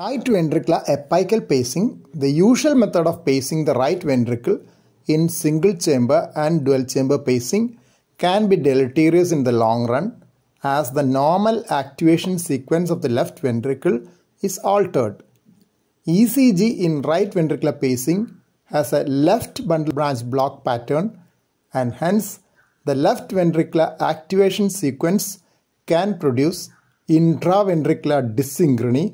Right ventricular apical pacing, the usual method of pacing the right ventricle in single chamber and dual chamber pacing can be deleterious in the long run as the normal activation sequence of the left ventricle is altered. ECG in right ventricular pacing has a left bundle branch block pattern and hence the left ventricular activation sequence can produce intraventricular dyssynchrony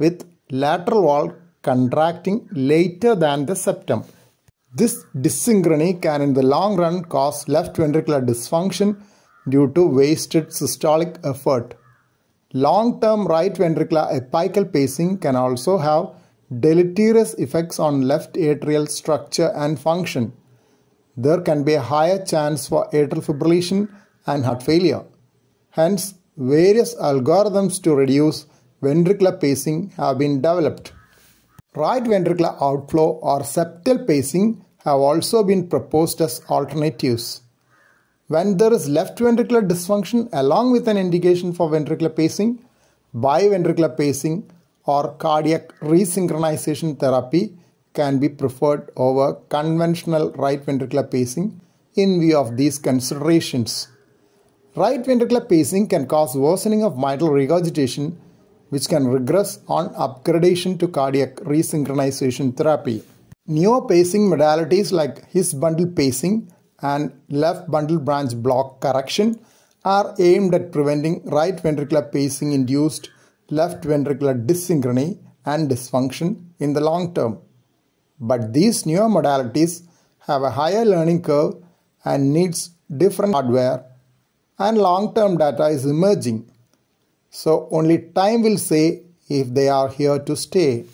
with lateral wall contracting later than the septum. This dyssynchrony can in the long run cause left ventricular dysfunction due to wasted systolic effort. Long-term right ventricular apical pacing can also have deleterious effects on left atrial structure and function. There can be a higher chance for atrial fibrillation and heart failure. Hence, various algorithms to reduce ventricular pacing have been developed. Right ventricular outflow or septal pacing have also been proposed as alternatives. When there is left ventricular dysfunction along with an indication for ventricular pacing, biventricular pacing or cardiac resynchronization therapy can be preferred over conventional right ventricular pacing in view of these considerations. Right ventricular pacing can cause worsening of mitral regurgitation which can regress on upgradation to cardiac resynchronization therapy. Newer pacing modalities like His bundle pacing and left bundle branch block correction are aimed at preventing right ventricular pacing induced left ventricular dyssynchrony and dysfunction in the long term. But these newer modalities have a higher learning curve and needs different hardware and long-term data is emerging. So only time will say if they are here to stay.